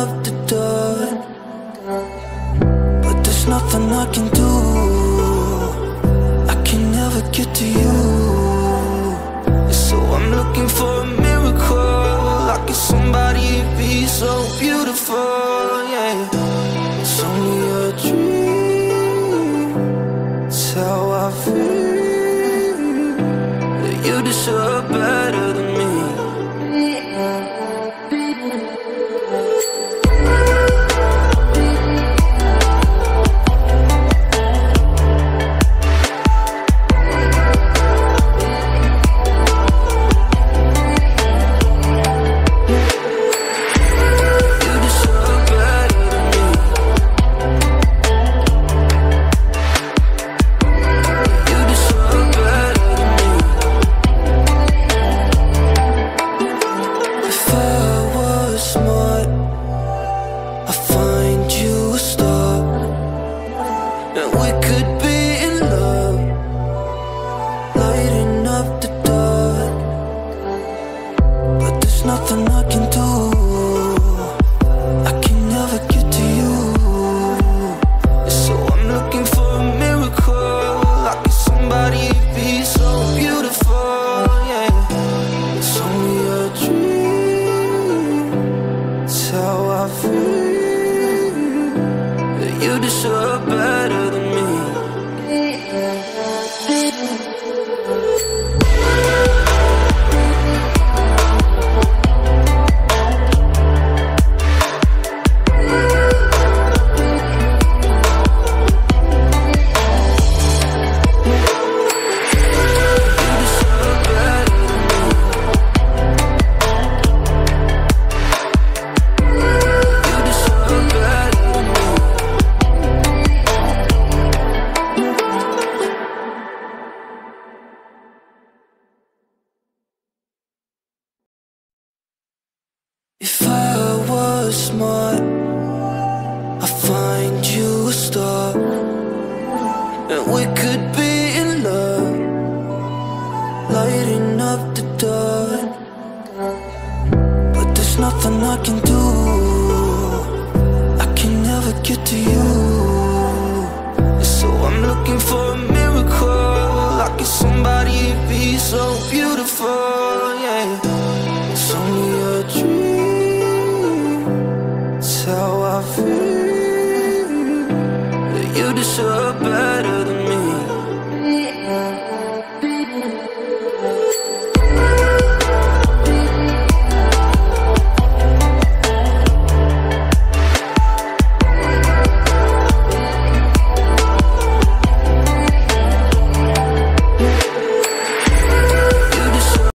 up the door. But there's nothing I can do. I can never get to you. So I'm looking for a miracle. Like if somebody to be so beautiful, yeah. It's only a dream. It's how I feel. You deserve better than. You. So I'm looking for a miracle. Like somebody be so beautiful yeah. So you are true So I feel. That you deserve better and we could be in love, lighting up the dark. But there's nothing I can do. I can never get to you. So I'm looking for a miracle, like if somebody be so beautiful, yeah. It's only a dream. It's how I feel. You deserve better than me.